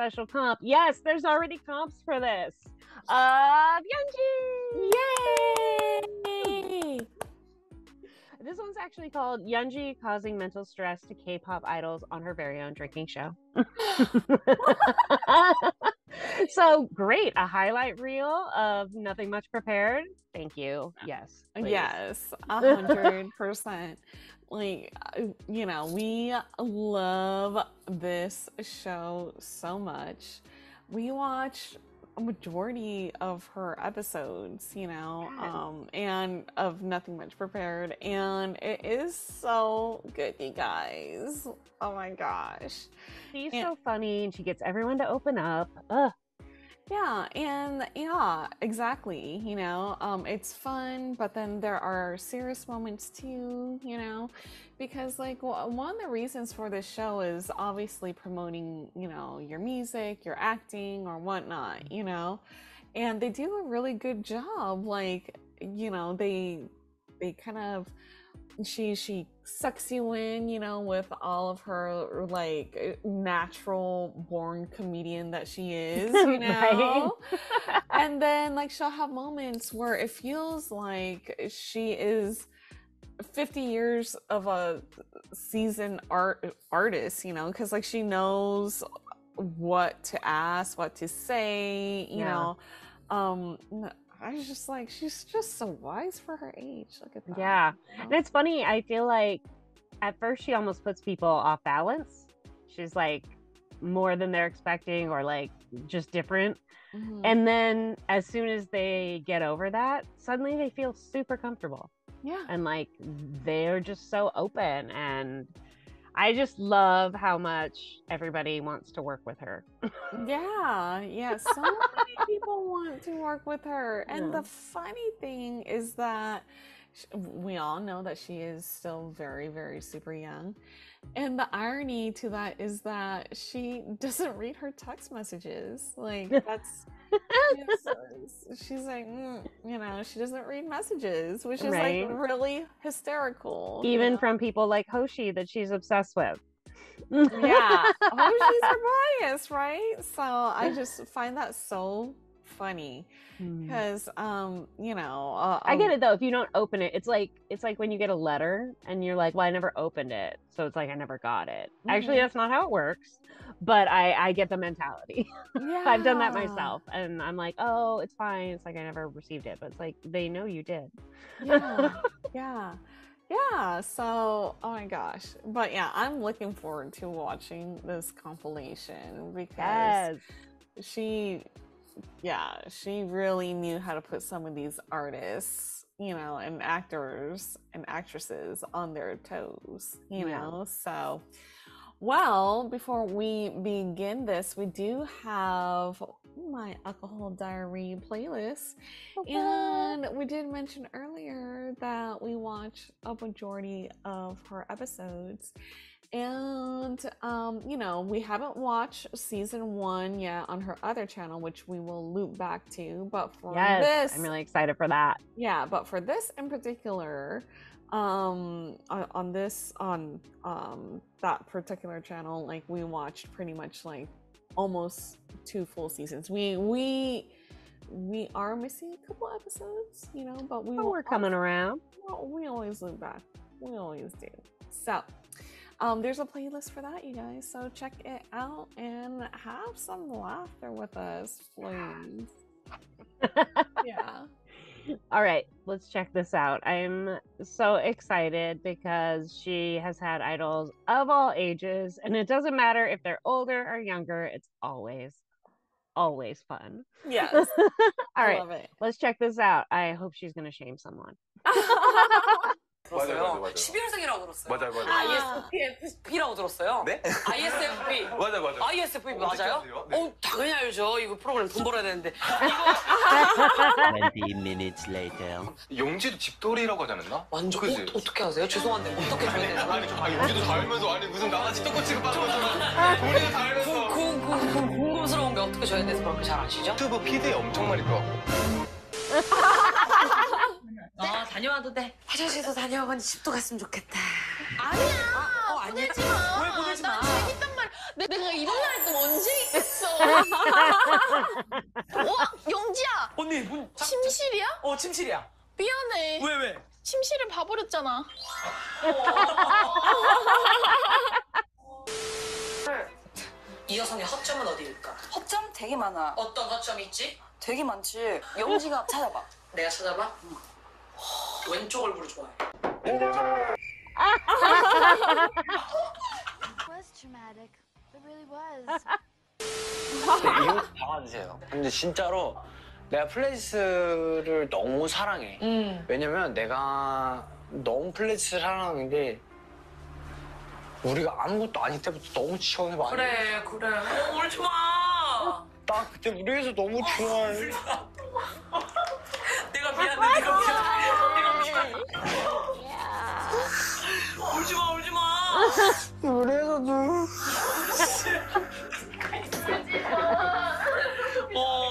special comp. Yes, there's already comps for this. Of Yunji! Yay! This one's actually called Yunji causing mental stress to K-pop idols on her very own drinking show. so great, a highlight reel of nothing much prepared. Thank you. Yes. please. Yes, a hundred percent. Like, uh, you know, we love this show so much. We watch a majority of her episodes, you know, um, and of Nothing Much Prepared, and it is so good, you guys. Oh my gosh. She's And- so funny and she gets everyone to open up. Ugh. Yeah, and yeah, exactly. You know, um, it's fun, but then there are serious moments too, you know, because like one of the reasons for this show is obviously promoting, you know, your music, your acting, or whatnot, you know, and they do a really good job. Like, you know, they they kind of she she sucks you in you know with all of her like natural born comedian that she is you know? And then like she'll have moments where it feels like she is 50 years of a seasoned art artist you know? Because like she knows what to ask what to say you Yeah. know? Um i was just like she's just so wise for her age look at that Yeah. you And it's funny, I feel like at first she almost puts people off balance. She's like more than they're expecting or like just different. Mhm. And then as soon as they get over that, suddenly they feel super comfortable yeah and like they're just so open and I just love how much everybody wants to work with her. Yeah, yeah. So many people want to work with her. And Yeah. the funny thing is that we all know that she is still very, very super young. And the irony to that is that she doesn't read her text messages. Like, that's. she's- like, mm, you know, she doesn't read messages, which is Right. like really hysterical. you Even know? from people like Hoshi that she's obsessed with. yeah oh she's her bias right so i just find that so funny Hmm. because um you know uh, I get it though. If you don't open it, it's like it's like when you get a letter and you're like, "Well, I never opened it," so it's like I never got it. Actually, Mhm. that's not how it works. But I I get the mentality. yeah I've done that myself, and I'm like, "Oh, it's fine." It's like I never received it, but it's like they know you did. yeah yeah yeah so oh my gosh but yeah i'm looking forward to watching this compilation because Yes. she yeah she really knew how to put some of these artists you know and actors and actresses on their toes you Yeah. know so well before we begin this we do have my alcohol diary playlist and we did mention earlier that we watch a majority of her episodes. And, um, you know, we haven't watched season one yet on her other channel, which we will loop back to. But for Yes, this, I'm really excited for that. yeah, but for this in particular, um, on, on this, on um, that particular channel, like we watched pretty much like almost two full seasons. We, we, we are missing a couple episodes, you know, but we but we're coming around. we always look back. We always do. So, um, there's a playlist for that, you guys. So check it out and have some laughter with us, please. yeah. All right, let's check this out. I'm so excited because she has had idols of all ages, and it doesn't matter if they're older or younger, it's always, always fun. Yes. all I right, let's check this out. I hope she's going to shame someone. 맞아요, 들었어요. 맞아요, 맞아요. 11월생이라고 들었어요. 맞아요, 맞아요. ISFP라고 들었어요. 네? ISFP. 맞아요, 맞아요. ISFP 맞아요? 아세요? 네. 어, 당연히 알죠. 이거 프로그램 돈 벌어야 되는데. 20 minutes later. 용지도 집돌이라고 하지 않았나? 완전 그지? 어, 어떻게 아세요? 죄송한데 어떻게 줘야 되나? 아니, 아, 용지도 다 알면서 아니 무슨 나같이 똑같이 취급하는 우리가 다 알면서 그, 그, 그, 그 궁금스러운 게 어떻게 줘야 돼서 그렇게 잘 아시죠? 유튜브 피드에 엄청 많이 떠. 아, 다녀와도 돼. 화장실도 다녀오고 집도 갔으면 좋겠다. 아니야. 어, 아니야. 보내지 마. 왜 보내지 마? 나 재밌단 말이야. 어? 영지야! 언니 문 잠- 침실이야? 어 침실이야. 미안해. 왜 왜? 침실을 봐버렸잖아. 이 여성의 허점은 어디일까? 허점 되게 많아. 어떤 허점이 있지? 되게 많지. 영지가 찾아봐. 내가 찾아봐. 왼쪽 얼굴을 좋아해. was traumatic. It really was. 이거 담아주세요. 근데 진짜로 내가 플레이스를 너무 사랑해. 음. 왜냐면 내가 너무 플레이스를 사랑하는데 우리가 아무것도 아닐 때부터 너무 지원해봐. 그래 그래. 어, 울지 마. 나 그때 우리에서 너무 좋아해. 우리에서 너무 어.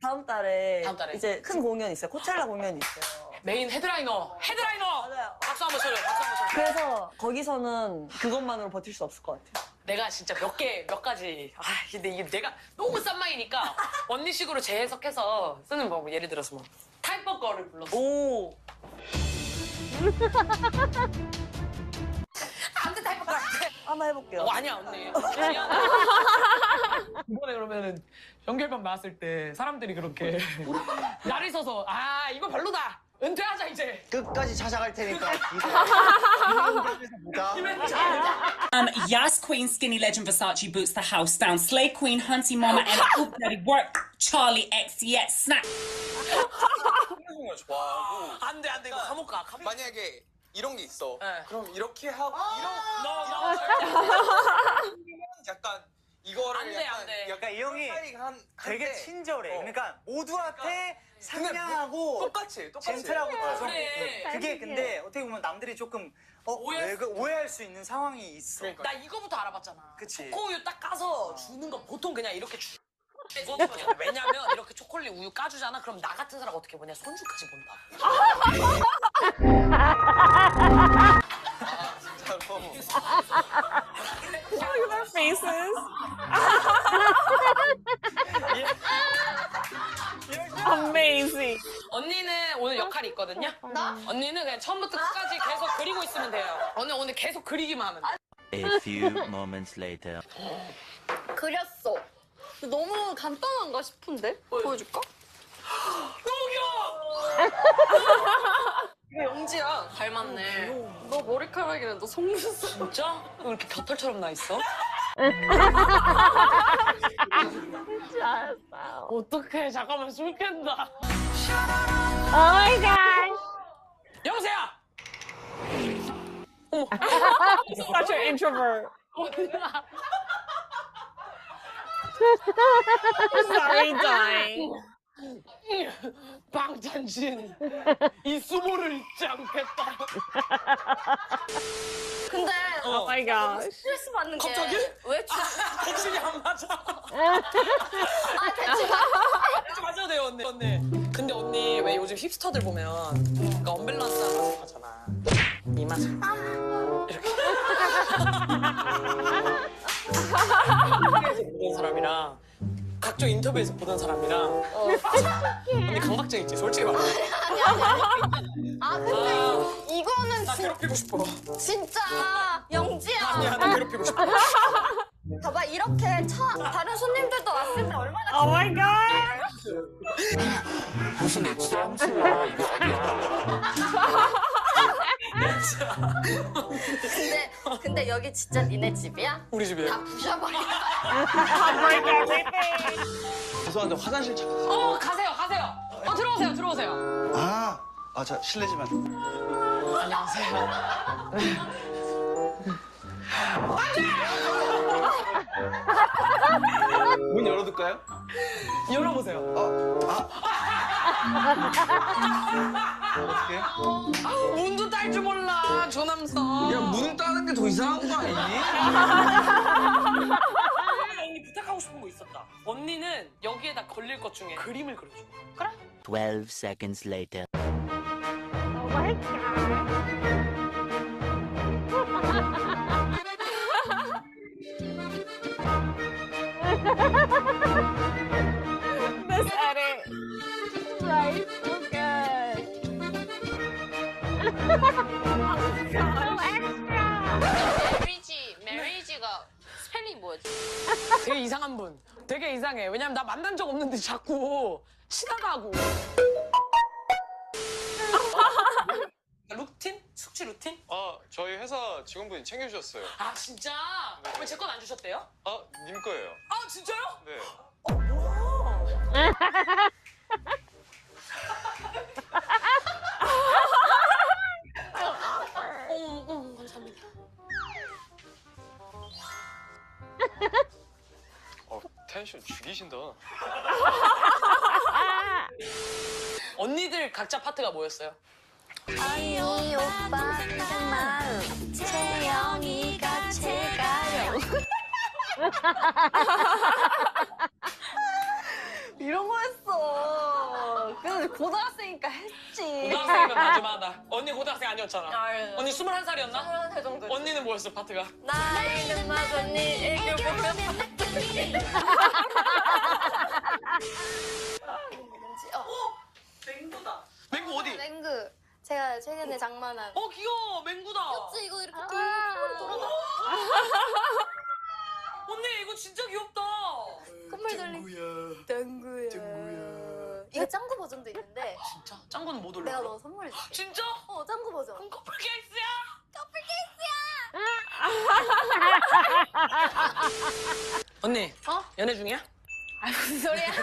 다음 달에, 다음 달에. 이제 큰 공연 있어요. Coachella 공연이 있어요. Main headliner, headliner. 맞아요. 박수 한번 쳐요. 박수 한번 쳐요. 그래서 거기서는 그것만으로 버틸 수 없을 것 같아요. 내가 진짜 몇 개, 몇 가지. 아, 근데 이게 내가 너무 싼 마이니까 언니식으로 재해석해서 쓰는 뭐, 뭐 예를 들어서 뭐 타이퍼 거를 불렀어. 오. 안돼 타이퍼 거 안돼. 한번 해볼게요. 어, 아니야 언니. 이번에 그러면은 연결반 나왔을 때 사람들이 그렇게 날이 서서 아 이거 별로다. 은퇴하자 이제. 끝까지 찾아갈 테니까. Um, Yas Queen Skinny Legend Versace boots the house down. Slay Queen Hunty Mama and Oop Daddy Work. Charlie X Yes Snap. 걸 좋아하고 안돼 안돼 이거 감옥 가. 감옥. 만약에 이런 게 있어. 네. 그럼 이렇게 하고 이런 너, 너. 약간 이거를 안 돼, 약간 안 돼. 약간 이 형이 한, 되게 친절해. 어. 그러니까 모두한테 근데 상냥하고 똑같이 똑같이 젠틀하고 어. 그래. 그게 근데 어떻게 보면 남들이 조금 어, 오해할 왜 그- 오해할 수 있는 상황이 있어. 그러니까. 나 이거부터 알아봤잖아. 그치. 초코우유 딱 까서 주는 거 보통 그냥 이렇게 주. 왜냐면 이렇게 초콜릿 우유 까주잖아. 그럼 나 같은 사람 어떻게 보냐? 손주까지 본다. Look at their faces. Amazing. 언니는 오늘 역할이 있거든요. 언니는 그냥 처음부터 끝까지 계속 그리고 있으면 돼요. 언니 오늘 계속 그리기만 하면 돼. A few moments later. 그렸어. 너무 간단한가 싶은데? 보여줄까? 너무 이거 영지야. 닮았네. 너 머리카락이랑 너 속눈썹. 진짜? 왜 이렇게 겨털처럼 나 있어? 어떡해. 잠깐만 술 깬다. Oh my god. 영세야! Such an introvert. Sorry, dying. 방탄신 이 수모를 잊지 않겠다. 근데 Oh my gosh. 스트레스 받는 게. 갑자기? 왜 주... 정신이 안 맞아. 아, 대충. 맞아야 돼요 언니. 언니. 근데 언니 왜 요즘 힙스터들 보면 그러니까 언밸런스 각종 인터뷰에서 보던 사람이랑 언니 강박증 있지 솔직히 말해. 아, 근데 이거는 나 진, 괴롭히고 싶어. 진짜 영지야. 아니야 나 괴롭히고 싶어. 봐봐, 이렇게 차, 다른 손님들도 왔을 때 얼마나. Oh my god. 무슨 이거 근데, 근데 여기 진짜 니네 집이야? 우리 집이에요. 다 부셔버려. 죄송한데 화장실 잠깐 어 가세요 가세요. 어 들어오세요 들어오세요. 아, 아, 저 실례지만 안녕하세요. 문 열어둘까요? 열어보세요. 어떻게? 문도 딸 줄 몰라 조남성. 야, 문을 따는 게 더 이상한 거 아니니? 언니 부탁 하고 싶은 거 있었다. 언니는 여기에다 걸릴 것 중에 그림을 그려줘. 12 seconds later. Oh my god. 메리지, 메리지가 스펠링 뭐지? 되게 이상한 분. 되게 이상해. 왜냐면 나 만난 적 없는데 자꾸 시다가고. 루틴? 숙취 루틴? 아 저희 회사 직원분이 챙겨주셨어요. 아 진짜? 왜제 건 안 주셨대요? 아님 거예요. 아 진짜요? 네. 어, 어 텐션 죽이신다. 언니들 각자 파트가 뭐였어요? 언니 오빠 큰 마음 채영이가 채가요 이런 거 했어 근데 고등학생이니까 했지 고등학생이면 마지막하다. 언니 고등학생 아니었잖아. 아, 예. 언니 21살이었나? 21살 정도 언니는 뭐였어, 파트가? 나이는 맞았니 애교 보면 맹구다. 맹구 어디? 맹구 제가 최근에 장만한 어, 귀여워. 맹구다. 귀엽지 이거 이렇게 돌 돌아가 언니, 이거 진짜 귀엽다. 끝물 돌리 짱구야 짱구야 이거 짱구 버전도 있는데 진짜? 짱구는 못 올려. 내가 너 선물해줄게 진짜? 어 짱구 버전 커플 케이스야? 커플 케이스야 언니. 어? 연애 중이야? 아 무슨 소리야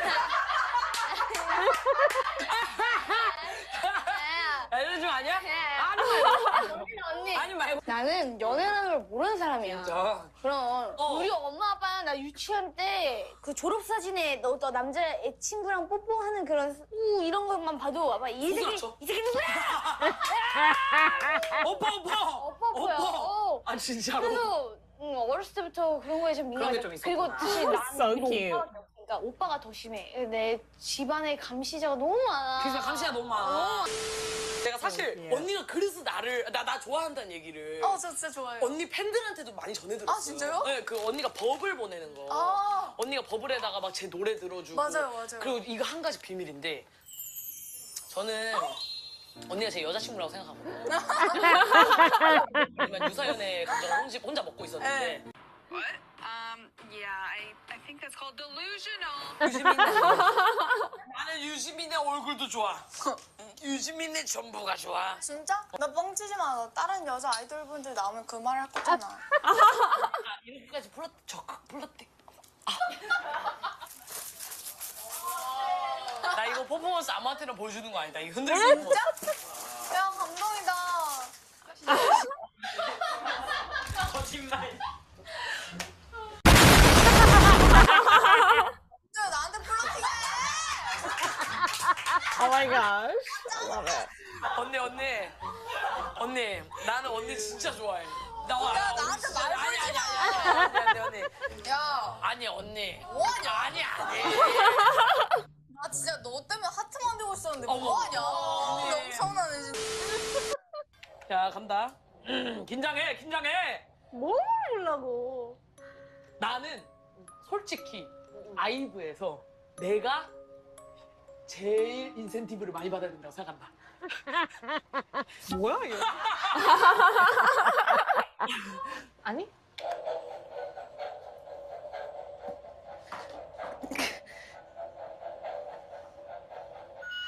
아, 연애 중 아니야? 아니, 언니 아니 말고. 나는 연애라는 걸 모르는 사람이야 진짜. 그럼 어. 우리 엄마 아빠는 나 유치원 때 그 졸업 사진에 너, 너 남자 애 친구랑 뽀뽀하는 그런 우 이런 것만 봐도 아마 이 새끼 부끄럽죠? 이 새끼 누구야? 오빠, 오빠. 오빠 오빠야. 어. 아, 진짜로? 그래서 응, 어렸을 때부터 그런 거에 좀 그런 게 민감해. 좀 그리고 있었구나. 사실 So 나는 이거 cute. 오빠가 더- 그러니까 오빠가 더 심해. 내 집안에 감시자가 너무 많아. 그래서 감시가 너무 많아. 어. 내가 사실 언니가 그래서 나를 나 나 좋아한다는 얘기를 어, 저 진짜 좋아요. 언니 팬들한테도 많이 전해들었어요. 아, 진짜요? 네, 그 언니가 버블 보내는 거. 아. 언니가 버블에다가 막 제 노래 들어주고. 맞아요, 맞아요. 그리고 이거 한 가지 비밀인데 저는 언니가 제 여자친구라고 생각하거든요. 유사연의 감정을 혼자, 혼자 먹고 있었는데 Um, yeah, I, I think that's called delusional. 나는 유지민의 얼굴도 좋아. 유지민의 전부가 좋아. 진짜? 나 뻥치지 마. 너 다른 여자 아이돌분들 나오면 그 말 할 거잖아. 아, 이렇게까지 불렀 적극 불렀대. 아. 나 이거 퍼포먼스 아무한테나 보여주는 거 아니다. 이거 흔들 수 있는 거. 야, 감동이다. 거짓말. 진짜 나한테 플러팅해. My gosh. Love it. 언니 언니 언니 나는 언니 진짜 좋아해. 나 와. 야, 나한테 말 아니 걸지 아니 마. 아니 아니 언니. 야, 아니 언니. 뭐하냐? 아니 아니. 나 진짜 너 때문에 하트 만들고 있었는데 어머. 뭐하냐? 언니. 너무 서운하네 진짜. 자 간다. 음, 긴장해 긴장해. 뭘 보려고? 나는 솔직히 아이브에서 내가 제일 인센티브를 많이 받아야 된다고 생각한다. 뭐야 이거? 아니?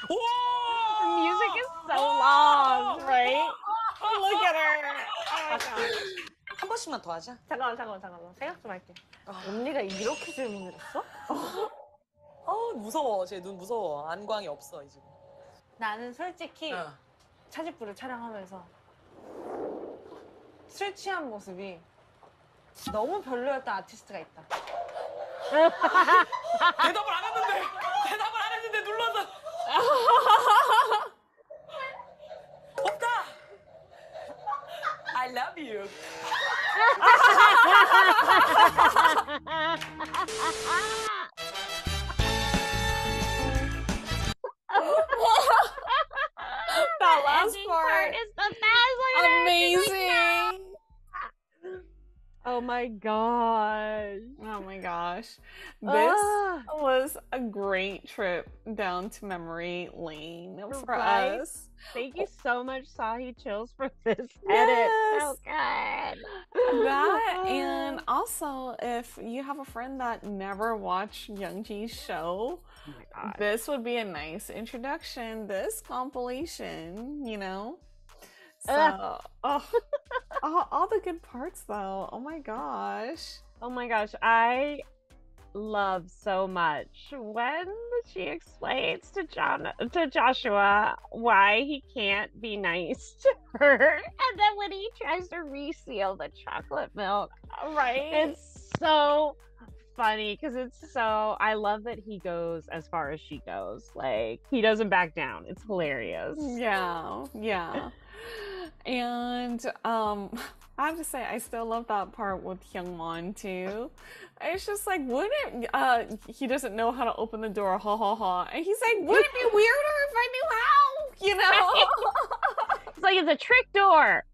The music is so long, right? Look at her. Oh my. 한 번씩만 더 하자. 잠깐만 잠깐만 잠깐만 생각 좀 할게. 언니가 이렇게 질문을 했어? 어 무서워. 제 눈 무서워. 안광이 없어 이제. 나는 솔직히 어. 차집부를 촬영하면서 술 취한 모습이 너무 별로였던 아티스트가 있다. 대답을 안 했는데 대답을 안 했는데 눌러서 없다. I love you. my gosh. Oh my gosh. This Ah. was a great trip down to memory lane for Right? us. Thank you so much, Sahi Chills, for this edit. So Yes. good. That and also if you have a friend that never watched Youngji's show, Oh this would be a nice introduction. This compilation, you know. So, oh, all, all the good parts though. Oh my gosh. Oh my gosh, I love so much when she explains to John to Joshua why he can't be nice to her, and then when he tries to reseal the chocolate milk, Right? it's so funny because it's so I love that he goes as far as she goes. Like he doesn't back down. It's hilarious. Yeah, yeah. And um I have to say I still love that part with Hyungwon too. It's just like wouldn't it uh he doesn't know how to open the door, ha ha ha. And he's like, wouldn't it be weirder if I knew how? You know? It's like it's a trick door.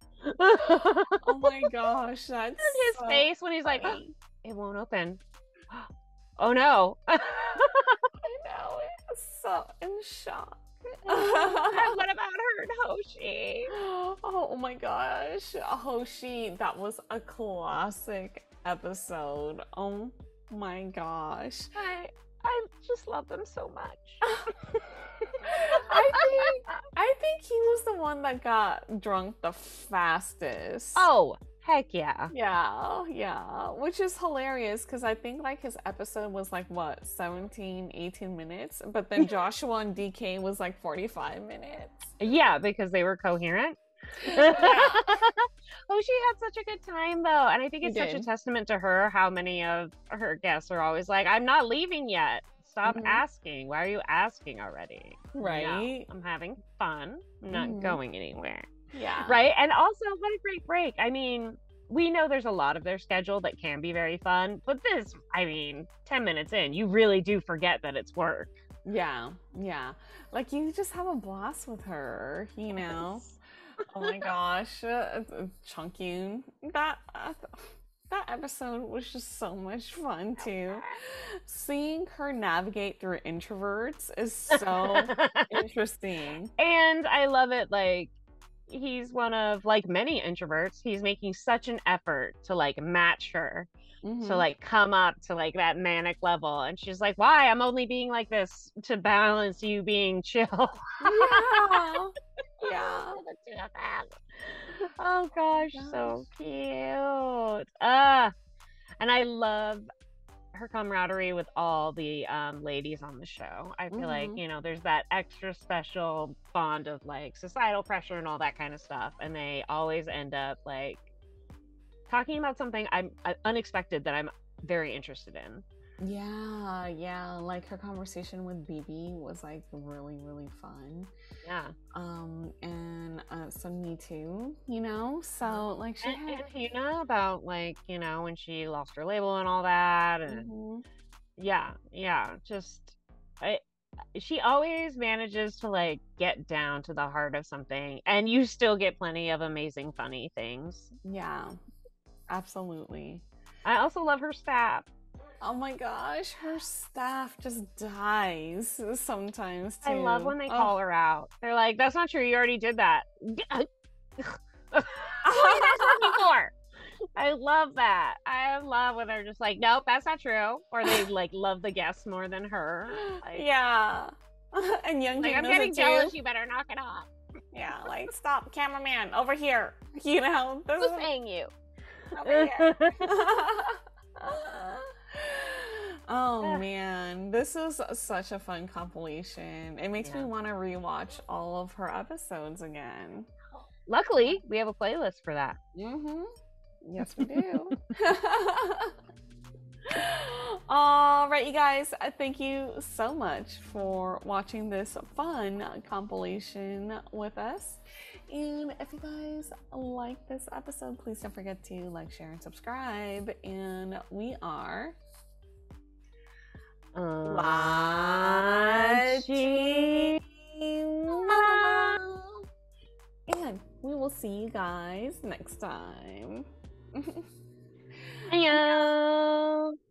oh my gosh, that's his so face when he's like, it won't open. Oh no. I know so in shock. Mm-hmm. what about her and Hoshi? Oh my gosh. Hoshi, that was a classic episode. Oh my gosh. I I just love them so much. I think I think he was the one that got drunk the fastest. Oh, heck yeah. Yeah, yeah, which is hilarious because I think like his episode was like what 17, 18 minutes, but then Joshua and DK was like 45 minutes. Yeah, because they were coherent. Oh, she had such a good time though, and I think it's such a testament to her how many of her guests are always like, "I'm not leaving yet. Stop Mhm. asking. Why are you asking already?" No, Right. I'm having fun. I'm not Mhm. going anywhere. Yeah. Right? And also, what a great break. I mean, we know there's a lot of their schedule that can be very fun, but this, I mean, 10 minutes in, you really do forget that it's work. Yeah, yeah. Like you just have a blast with her, you know. Oh my gosh, uh, uh, Chunkyun, that uh, that episode was just so much fun too. Seeing her navigate through introverts is so interesting. And I love it. Like, he's one of, like, many introverts. He's making such an effort to, like, match her. To Mhm. like come up to like that manic level, and she's like, "Why? I'm only being like this to balance you being chill." yeah, yeah. oh gosh, so cute. Ah, and I love her camaraderie with all the um, ladies on the show. I feel like Mhm. you know, there's that extra special bond of like societal pressure and all that kind of stuff, and they always end up like talking about something I'm uh, unexpected that I'm very interested in. Yeah, yeah. Like her conversation with BB was like really, really fun. Yeah. Um, and uh, so me too, you know. So like she And, had. and Hina about like you know when she lost her label and all that, and Mhm. yeah, yeah, just I. She always manages to like get down to the heart of something, and you still get plenty of amazing, funny things. Yeah, absolutely. I also love her staff. Oh my gosh, her staff just dies sometimes too. I love when they Oh. call her out. They're like, "That's not true. You already did that." what are oh, you looking for? I love that. I love when they're just like, "Nope, that's not true," or they like love the guests more than her. Like, yeah. and Young like I'm getting too. jealous. You better knock it off. Yeah, like stop, cameraman, over here. You know, this Who's is paying you? over here. Oh man, this is such a fun compilation. It makes me want to rewatch all of her episodes again. Luckily, we have a playlist for that. Mm-hmm. Yes, we do. All right, you guys, thank you so much for watching this fun compilation with us. And if you guys like this episode, please don't forget to like, share, and subscribe. And we are watching. And we will see you guys next time. 안녕.